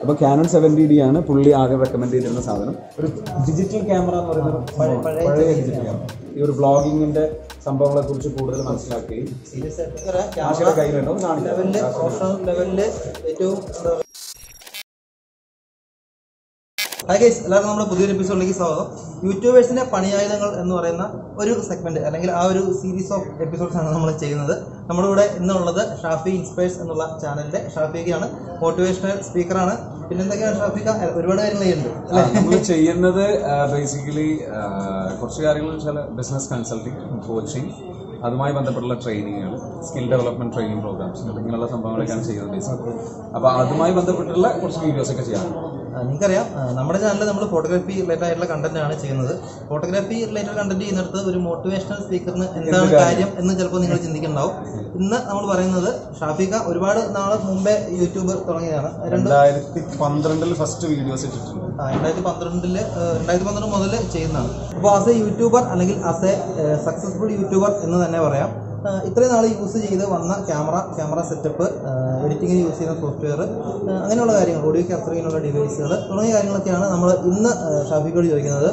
അപ്പോൾ cannon seventy D ആണ് പുള്ളി ആകെ റെക്കമെൻഡ് ചെയ്തിരുന്ന സാധനം. ഒരു ഡിജിറ്റൽ ക്യാമറ എന്ന് പറയുന്നത് പഴയ ഡിജിറ്റൽ ക്യാമറ ഈ ഒരു ബ്ലോഗിങ്ങിന്റെ സംഭവങ്ങളെ കുറിച്ച് കൂടുതൽ മനസ്സിലാക്കുകയും സീരിയസ് ആയിട്ട് പറയാം ആശയുടെ കയ്യിലുണ്ടോ എന്ന് കാണിക്കാം. ഏറ്റവും ഹായ് ഗൈസ് എല്ലാവർക്കും നമ്മുടെ പുതിയൊരു എപ്പിസോഡിലേക്ക് സ്വാഗതം. യൂട്യൂബേഴ്സിന്റെ പണിയായുധങ്ങൾ എന്ന് പറയുന്ന ഒരു സെഗ്മെന്റ് അല്ലെങ്കിൽ ആ ഒരു സീരീസ് ഓഫ് എപ്പിസോഡ്സ് ആണ് നമ്മൾ ചെയ്യുന്നത്. നമ്മുടെ കൂടെ ഇന്നുള്ളത് ഷാഫി ഇൻസ്പയർസ് എന്നുള്ള ചാനലിന്റെ ഷാഫിക്കാണ്. മോട്ടിവേഷണൽ സ്പീക്കറാണ് പിന്നെ എന്തൊക്കെയാണ് ഷാഫിക്ക? ഒരുപാട് കാര്യങ്ങളുണ്ട് അല്ലേ? നമ്മൾ ചെയ്യുന്നത് ബേസിക്കലി കുറച്ച് കാര്യങ്ങൾ വെച്ചാൽ ബിസിനസ് കൺസൾട്ടിങ് കോച്ചിങ് അതുമായി ബന്ധപ്പെട്ടുള്ള ട്രെയിനിങ്ങുകൾ സ്കിൽ ഡെവലപ്മെന്റ് ട്രെയിനിങ് പ്രോഗ്രാംസ് ഇങ്ങനെയുള്ള സംഭവങ്ങളൊക്കെയാണ് ചെയ്യുന്നത് ബേസിക്കലി അപ്പോൾ അതുമായി ബന്ധപ്പെട്ടുള്ള കുറച്ച് വീഡിയോസ് ഒക്കെ ചെയ്യാറുണ്ട് നിങ്ങൾക്കറിയാം നമ്മുടെ ചാനലിൽ നമ്മൾ ഫോട്ടോഗ്രാഫി റിലേറ്റഡ് ആയിട്ടുള്ള കണ്ടന്റ് ആണ് ചെയ്യുന്നത്. ഫോട്ടോഗ്രാഫി റിലേറ്റഡ് കണ്ടന്റ് ചെയ്യുന്നിടത്ത് ഒരു മോട്ടിവേഷണൽ സ്പീക്കറിന് എന്താണ് കാര്യം? എന്ന് ചിലപ്പോൾ നിങ്ങൾ ചിന്തിക്കുന്നുണ്ടാവും ഇന്ന് നമ്മൾ പറയുന്നത് ഷാഫിക ഒരുപാട് നാളെ മുമ്പേ യൂട്യൂബ് തുടങ്ങിയതാണ്. രണ്ട് രണ്ടായിരത്തി പന്ത്രണ്ടിൽ ഫസ്റ്റ് വീഡിയോസ് ഇട്ടിട്ടുണ്ട്. രണ്ടായിരത്തി പന്ത്രണ്ടിൽ രണ്ടായിരത്തി പന്ത്രണ്ട് മുതൽ ചെയ്യുന്നതാണ്. അപ്പോൾ ആസ് എ യൂട്യൂബർ അല്ലെങ്കിൽ ആസ് എ സക്സസ്ഫുൾ യൂട്യൂബർ എന്ന് തന്നെ പറയാം. ഇത്രയും നാൾ യൂസ് ചെയ്ത് വന്ന ക്യാമറ ക്യാമറ സെറ്റപ്പ് എഡിറ്റിങ്ങിന് യൂസ് ചെയ്യുന്ന സോഫ്റ്റ്വെയർ അങ്ങനെയുള്ള കാര്യങ്ങൾ ഓഡിയോ ക്യാപ്ചറിങ്ങിനുള്ള ഡിവൈസുകൾ തുടങ്ങിയ കാര്യങ്ങളൊക്കെയാണ് നമ്മൾ ഇന്ന് ഷാഫിക്കോട് ചോദിക്കുന്നത്.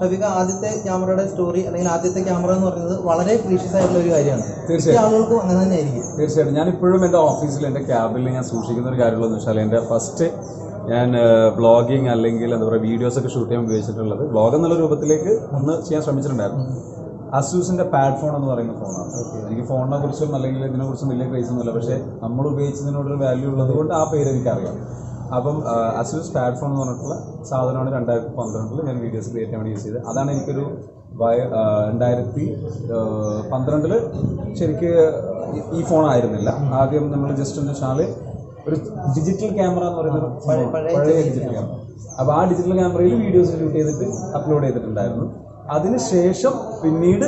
ഷാഫിക്ക ആദ്യത്തെ ക്യാമറയുടെ സ്റ്റോറി അല്ലെങ്കിൽ ആദ്യത്തെ ക്യാമറ എന്ന് പറയുന്നത് വളരെ പ്രീഷ്യസ് ആയിട്ടുള്ള ഒരു കാര്യമാണ്. തീർച്ചയായും. ആളുകൾക്കും അങ്ങനെ തന്നെ ആയിരിക്കും. തീർച്ചയായിട്ടും. ഞാൻ ഇപ്പോഴും എന്റെ ഓഫീസിൽ എന്റെ ക്യാബിൽ ഞാൻ സൂക്ഷിക്കുന്ന ഒരു കാര്യമുള്ളതെന്ന് വെച്ചാൽ എന്റെ ഫസ്റ്റ് ഞാൻ ബ്ലോഗിങ് അല്ലെങ്കിൽ എന്താ പറയുക വീഡിയോസ് ഒക്കെ ഷൂട്ട് ചെയ്യാൻ ഉപയോഗിച്ചിട്ടുള്ളത്. ബ്ലോഗ് എന്നുള്ള രൂപത്തിലേക്ക് ഒന്ന് ചെയ്യാൻ ശ്രമിച്ചിട്ടുണ്ടായിരുന്നു. അസൂസിന്റെ പാഡ് ഫോൺ എന്ന് പറയുന്ന ഫോണാണ് എനിക്ക് ഫോണിനെ കുറിച്ചും അല്ലെങ്കിൽ ഇതിനെ കുറിച്ചും വലിയ ക്രേസ് ഒന്നുമില്ല പക്ഷേ നമ്മൾ ഉപയോഗിച്ചതിനോട് ഒരു വാല്യൂ ഉള്ളത് കൊണ്ട് ആ പേര് എനിക്കറിയാം. അപ്പം അസൂസ് പാഡ് ഫോൺ എന്ന് പറഞ്ഞിട്ടുള്ള സാധനമാണ് രണ്ടായിരത്തി പന്ത്രണ്ടിൽ ഞാൻ വീഡിയോസ് ക്രിയേറ്റ് ചെയ്യാൻ വേണ്ടി യൂസ് ചെയ്തത്. അതാണ് എനിക്കൊരു വയ- രണ്ടായിരത്തി പന്ത്രണ്ടിൽ ശരിക്ക് ഈ- ഈ ഫോൺ ആയിരുന്നില്ല. ആദ്യം നമ്മൾ ജസ്റ്റ് എന്ന് വെച്ചാൽ ഒരു ഡിജിറ്റൽ ക്യാമറ എന്ന് പറയുന്ന പഴയ ഡിജിറ്റൽ ക്യാമറ അപ്പോൾ ആ ഡിജിറ്റൽ ക്യാമറയിൽ വീഡിയോസ് ഷൂട്ട് ചെയ്തിട്ട് അപ്ലോഡ് ചെയ്തിട്ടുണ്ടായിരുന്നു. അതിനുശേഷം പിന്നീട്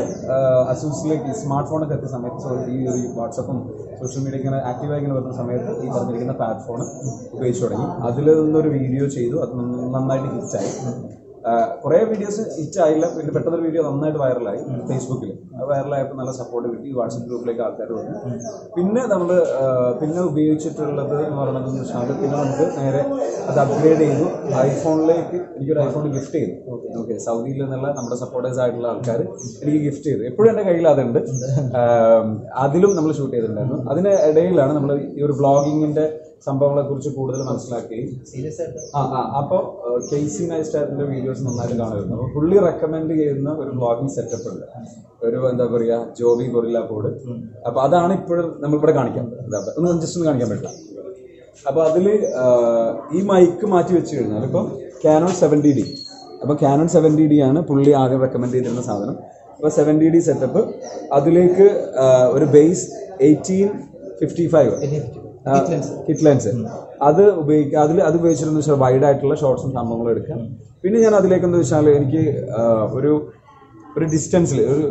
അസൂസിലേക്ക് സ്മാർട്ട് ഫോണൊക്കെ എത്തിയ സമയത്ത് സോ ഈ ഒരു വാട്സപ്പും സോഷ്യൽ മീഡിയ ഇങ്ങനെ ആക്റ്റീവായി ഇങ്ങനെ വരുന്ന സമയത്ത് ഈ പറഞ്ഞിരിക്കുന്ന പ്ലാറ്റ്ഫോൺ ഉപയോഗിച്ച് തുടങ്ങി. അതിൽ നിന്നൊരു വീഡിയോ ചെയ്തു. അത് നന്ന- നന്നായിട്ട് ഹിറ്റായി കുറേ വീഡിയോസ് ഹിറ്റ് ആയില്ല. പിന്നെ പെട്ടെന്നൊരു വീഡിയോ നന്നായിട്ട് വൈറലായി ഫേസ്ബുക്കിൽ വൈറലായപ്പോൾ നല്ല സപ്പോർട്ട് കിട്ടി. വാട്സപ്പ് ഗ്രൂപ്പിലേക്ക് ആൾക്കാർ വന്നു. പിന്നെ നമ്മൾ പിന്നെ ഉപയോഗിച്ചിട്ടുള്ളത് എന്ന് പറയുന്നത് വെച്ചാൽ പിന്നെ നമുക്ക് നേരെ അത് അപ്ഗ്രേഡ് ചെയ്തു. ഐഫോണിലേക്ക് എനിക്കൊരു ഐഫോൺ ഗിഫ്റ്റ് ചെയ്തു. ഓക്കെ സൗദിയിൽ നിന്നുള്ള നമ്മുടെ സപ്പോർട്ടേഴ്സ് ആയിട്ടുള്ള ആൾക്കാർ എനിക്ക് ഗിഫ്റ്റ് ചെയ്തു. എപ്പോഴും എന്റെ കയ്യിൽ അതുണ്ട്. അതിലും നമ്മൾ ഷൂട്ട് ചെയ്തിട്ടുണ്ടായിരുന്നു. അതിന് ഇടയിലാണ് നമ്മൾ ഈ ഒരു വ്ളോഗിങ്ങിന്റെ സംഭവങ്ങളെ കുറിച്ച് കൂടുതൽ ആയിട്ട്? ആ ആ അപ്പോൾ കേസി നൈസ്റ്റാറിന്റെ വീഡിയോസ് നന്നായിട്ട് കാണുമായിരുന്നു. അപ്പോൾ പുള്ളി റെക്കമെൻഡ് ചെയ്യുന്ന ഒരു ബ്ലോഗിംഗ് സെറ്റപ്പ് ഉണ്ട്. ഒരു എന്താ പറയുക ജോബി ഗൊറില്ല കോഡ് അപ്പോൾ അതാണ് ഇപ്പോഴും നമ്മളിവിടെ കാണിക്കാൻ ഒന്ന് ജസ്റ്റ് ഒന്ന് കാണിക്കാൻ പറ്റില്ല അപ്പോൾ അതിൽ ഈ മൈക്ക് മാറ്റി വെച്ച് കഴിഞ്ഞാൽ ഇപ്പൊ ക്യാനോൺ സെവന്റി ഡി അപ്പോൾ ക്യാനോൺ സെവന്റി ഡി ആണ് പുള്ളി ആദ്യം റെക്കമെൻഡ് ചെയ്തിരുന്ന സാധനം. അപ്പോൾ സെവന്റി ഡി സെറ്റപ്പ് അതിലേക്ക് ഒരു base eighteen fifty five kit lens അത് ഉപയോഗിക്കുക അതിൽ അത് ഉപയോഗിച്ചിരുന്ന വെച്ചാൽ വൈഡ് ആയിട്ടുള്ള ഷോർട്സും സംഭവങ്ങളും എടുക്കാം. പിന്നെ ഞാൻ അതിലേക്ക് എന്താ വെച്ചാൽ എനിക്ക് ഒരു ഒരു ഡിസ്റ്റൻസിൽ ഒരു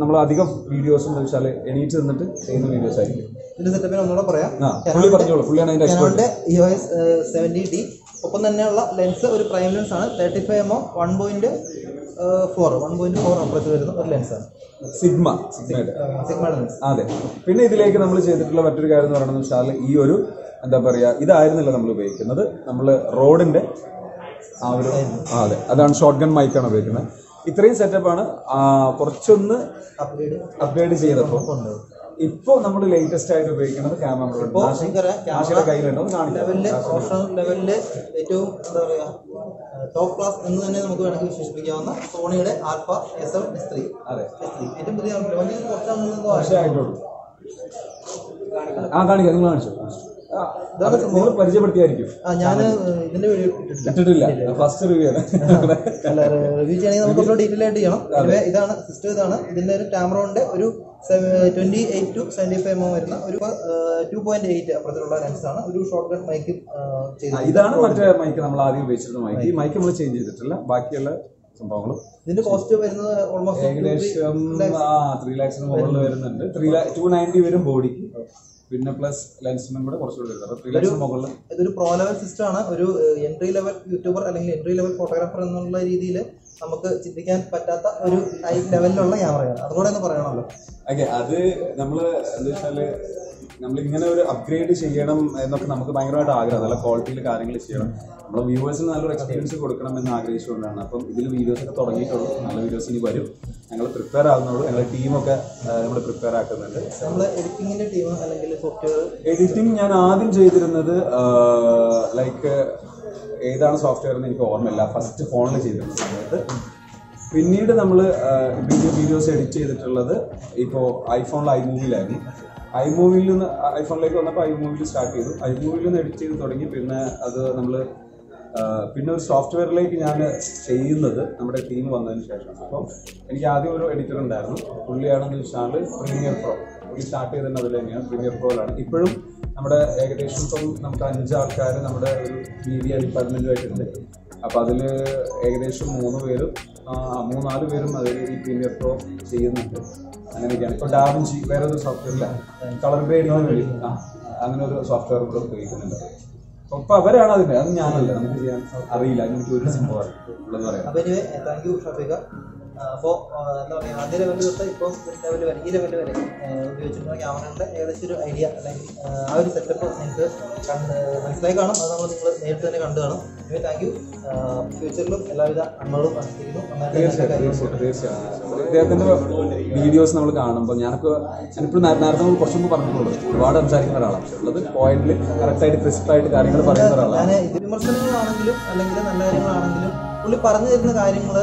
നമ്മൾ അധികം വീഡിയോസ് എന്ന് വെച്ചാൽ എണീറ്റ് നിന്നിട്ട് ചെയ്യുന്ന വീഡിയോസ് ആയിരിക്കും. ഇതിന്റെ സെറ്റപ്പിന് ഒന്നുകൂടെ പറയാം. ആ പുള്ളി പറഞ്ഞോളൂ. പുള്ളിയാണ് അതിന്റെ എക്സ്പേർട്ട് എസ് സെവന്റി ഡി ഒപ്പം തന്നെയുള്ള ലെൻസ് ഒരു പ്രൈം ലെൻസ് ആണ്. Thirty five M O one point four one point four അപ്പുറത്ത് വരുന്ന ഒരു ലെൻസാണ് സിഗ്മ. സിഗ്മയുടെ സിഗ്മയുടെ ലെൻസ് അതെ. പിന്നെ ഇതിലേക്ക് നമ്മൾ ചെയ്തിട്ടുള്ള മറ്റൊരു കാര്യം എന്ന് പറയുന്നത് വെച്ചാൽ ഈ ഒരു എന്താ പറയുക ഇതായിരുന്നില്ല നമ്മൾ ഉപയോഗിക്കുന്നത്. നമ്മൾ റോഡിന്റെ ആ ഒരു ആ അതെ. അതാണ് ഷോർട്ട് ഗൺ മൈക്കാണ് ഉപയോഗിക്കുന്നത്. ഇത്രയും സെറ്റപ്പാണ് കുറച്ചൊന്ന് അപ്ഗ്രേഡ് അപ്ഗ്രേഡ് ചെയ്തപ്പോൾ ഇപ്പോൾ നമ്മൾ ലേറ്റസ്റ്റ് ആയിട്ട് ഉപയോഗിക്കുന്നത് ക്യാമറ ആശയുടെ കയ്യിലുണ്ടോ. എന്ന് കാണിക്കാം. ലെവലിൽ പ്രൊഫഷണൽ ലെവലിൽ ഏറ്റവും എന്താ ടോപ്പ് ക്ലാസ് എന്ന് തന്നെ നമുക്ക് വേണമെങ്കിൽ വിശേഷിപ്പിക്കാവുന്ന സോണിയുടെ alpha S M S three അതെ. ഏറ്റവും പുതിയ കുറച്ചാണെന്നോ ആ കാണിക്കാം. നിങ്ങൾ കാണിച്ചു? നിങ്ങൾ പരിചയപ്പെടുത്തിയായിരിക്കും. ആ ഞാൻ ഇതിന്റെ ഇട്ടിട്ടില്ല. ഫസ്റ്റ് റിവ്യൂ ആണ്. റിവ്യൂ ചെയ്യണമെങ്കിൽ നമുക്ക് ഡീറ്റെയിൽ ആയിട്ട് ചെയ്യണം. ഇതാണ് സിസ്റ്റം ഇതാണ്. ഇതിന്റെ ഒരു ക്യാമറോന്റെ ഒരു twenty eight two seventy five M M വരുന്ന ഒരു ടു പോയിന്റ് എയ്റ്റ് അപ്പുറത്തിലുള്ള ലെൻസ് ആണ്. ഒരു ഷോർട്ട് കട്ട് മൈക്ക് ഇതാണ് മറ്റേ മൈക്ക് നമ്മൾ ആദ്യം ഉപയോഗിച്ചിരുന്ന മൈക്ക് ഈ മൈക്ക് നമ്മൾ ചേഞ്ച് ചെയ്തിട്ടില്ല. ബാക്കിയുള്ള സംഭവങ്ങളും ഇതിന്റെ കോസ്റ്റ് വരുന്നത് ഓൾമോസ്റ്റ് ഏകദേശം ത്രീ ലാക്സിന് മുകളിൽ വരുന്നുണ്ട്. ത്രീ ടു നയന്റി വരും ബോഡിക്ക് പിന്നെ പ്ലസ് ലെൻസിനും കൂടെ കുറച്ചുകൂടി ഇതൊരു പ്രോ ലെവൽ സിസ്റ്റം ആണ്. ഒരു എൻട്രി ലെവൽ യൂട്യൂബർ അല്ലെങ്കിൽ എൻട്രി ലെവൽ ഫോട്ടോഗ്രാഫർ എന്നുള്ള രീതിയിൽ നമുക്ക് ചിന്തിക്കാൻ പറ്റാത്ത ഒരു ഹൈ ലെവലിലുള്ള ക്യാമറയാണ്. അതുകൂടെ ഒന്ന് പറയണമല്ലോ. ഓക്കെ അത് നമ്മൾ എന്താ വെച്ചാൽ നമ്മൾ ഇങ്ങനെ ഒരു അപ്ഗ്രേഡ് ചെയ്യണം എന്നൊക്കെ നമുക്ക് ഭയങ്കരമായിട്ട് ആഗ്രഹം. നല്ല ക്വാളിറ്റിയിൽ കാര്യങ്ങൾ ചെയ്യണം. നമ്മളെ വ്യൂവേഴ്സിന് നല്ലൊരു എക്സ്പീരിയൻസ് കൊടുക്കണം എന്ന് ആഗ്രഹിച്ചുകൊണ്ടാണ്. അപ്പം ഇതിൽ വീഡിയോസ് ഒക്കെ തുടങ്ങിയിട്ടുള്ളൂ. നല്ല വീഡിയോസ് ഇനി വരും. ഞങ്ങൾ പ്രിപ്പയർ ആകുന്നുള്ളൂ ഞങ്ങളുടെ ടീമൊക്കെ നമ്മൾ പ്രിപ്പയർ ആക്കുന്നുണ്ട്. നമ്മൾ എഡിറ്റിങ്ങിന്റെ ടീം അല്ലെങ്കിൽ സോഫ്റ്റ്വെയർ എഡിറ്റിംഗ് ഞാൻ ആദ്യം ചെയ്തിരുന്നത് ലൈക്ക് ഏതാണ് സോഫ്റ്റ്വെയർ എന്ന് എനിക്ക് ഓർമ്മയില്ല. ഫസ്റ്റ് ഫോണിൽ ചെയ്തിരുന്ന സമയത്ത്. പിന്നീട് നമ്മൾ വീഡിയോ വീഡിയോസ് എഡിറ്റ് ചെയ്തിട്ടുള്ളത് ഇപ്പോൾ ഐഫോണിൽ ഐ മൂവിയിലായിരുന്നു ഐ മൂവിയിൽ നിന്ന് ഐഫോണിലേക്ക് വന്നപ്പോൾ ഐ മൂവിയിൽ സ്റ്റാർട്ട് ചെയ്തു. ഐ മൂവിയിൽ നിന്ന് എഡിറ്റ് ചെയ്ത് തുടങ്ങി. പിന്നെ അത് നമ്മൾ പിന്നെ ഒരു സോഫ്റ്റ്വെയറിലേക്ക് ഞാൻ ചെയ്യുന്നത് നമ്മുടെ ടീം വന്നതിന് ശേഷം. അപ്പം എനിക്ക് ആദ്യം ഒരു എഡിറ്റർ ഉണ്ടായിരുന്നു. പുള്ളിയാണെന്ന് വെച്ചാൽ പ്രീമിയർ പ്രോ പുള്ളി സ്റ്റാർട്ട് ചെയ്തത് അതിൽ തന്നെയാണ്. പ്രീമിയർ പ്രോയിലാണ് ഇപ്പോഴും നമ്മുടെ ഏകദേശം ഇപ്പം നമുക്ക് അഞ്ച് ആൾക്കാർ നമ്മുടെ ഒരു മീഡിയ ഡിപ്പാർട്ട്മെന്റുമായിട്ടുണ്ട് അപ്പോൾ അതിൽ ഏകദേശം മൂന്ന് പേരും മൂന്നാൽ പേരും അതിൽ ഈ പ്രീമിയർ പ്രോ ചെയ്യുന്നുണ്ട്. അങ്ങനെയൊക്കെയാണ്. ഇപ്പോൾ ഡാവിഞ്ചി വേറെ ഒരു സോഫ്റ്റ്വെയറിലാണ് കളർ ഗ്രേഡിങ്ങിന് വേണ്ടി ആ അങ്ങനെ ഒരു സോഫ്റ്റ്വെയർ കൂടെ ഉപയോഗിക്കുന്നുണ്ട്. അപ്പൊ അവരാണ് അതിന്റെ അത് ഞാനല്ല. നമുക്ക് ചെയ്യാൻ അറിയില്ല. അതിനെനിക്ക് ഒരു സംഭവം ഉള്ളത് പറയാം. അപ്പോൾ എന്താ പറയുക ആദ്യ ലെവൽ തൊട്ട് ഇപ്പോൾ ലെവൽ വരെ ഈ ലെവൽ വരെ ഉപയോഗിച്ചിട്ടുള്ള ക്യാമറകളുടെ ഏകദേശം ഒരു ഐഡിയ അല്ലെങ്കിൽ ആ ഒരു സെറ്റപ്പ് നിങ്ങൾക്ക് കണ്ട് മനസ്സിലായി കാണും. അത് നമ്മൾ നിങ്ങൾ നേരിട്ട് തന്നെ കണ്ടു കാണും. ഇനി താങ്ക് യു ഫ്യൂച്ചറിലും എല്ലാവിധ നമ്മളും തീർച്ചയായിട്ടും വീഡിയോസ് നമ്മൾ കാണുമ്പോൾ ഞാനൊക്കെ ഞാനിപ്പോൾ നേരത്തെ നമ്മൾ കുറച്ച് മുമ്പ് പറഞ്ഞിട്ടുള്ളൂ. ഒരുപാട് സംസാരിക്കുന്ന ഒരാളാണ്. പക്ഷെ ഉള്ളത് പോയിന്റിൽ കറക്റ്റായിട്ട് ക്രിസ്പ് ആയിട്ട് കാര്യങ്ങൾ പറയുന്ന ഒരാളാണ്. ഞാൻ ഇത് വിമർശനങ്ങളാണെങ്കിലും അല്ലെങ്കിൽ നല്ല കാര്യങ്ങളാണെങ്കിലും പുള്ളി പറഞ്ഞു തരുന്ന കാര്യങ്ങൾ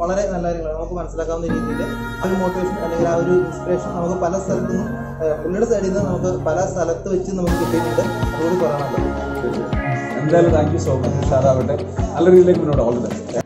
വളരെ നല്ല കാര്യങ്ങളാണ്. നമുക്ക് മനസ്സിലാക്കാവുന്ന രീതിയിൽ ആ ഒരു മോട്ടിവേഷൻ അല്ലെങ്കിൽ ആ ഒരു ഇൻസ്പിറേഷൻ നമുക്ക് പല സ്ഥലത്തു നിന്നും പുള്ളിയുടെ സൈഡിൽ നിന്ന് നമുക്ക് പല സ്ഥലത്ത് വെച്ച് നമുക്ക് കിട്ടിയിട്ടുണ്ട്. അതുകൊണ്ട് കുറവാണല്ലോ എന്തായാലും താങ്ക് യു സോ മച്ച് സാറാവട്ടെ നല്ല രീതിയിലേക്ക് മുന്നോട്ട്. All the best